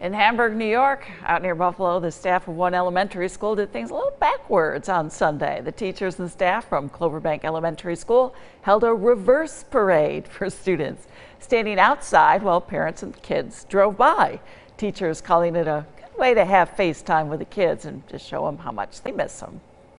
In Hamburg, New York, out near Buffalo, the staff of one elementary school did things a little backwards on Sunday. The teachers and staff from Cloverbank Elementary School held a reverse parade for students, standing outside while parents and kids drove by. Teachers calling it a good way to have FaceTime with the kids and just show them how much they miss them.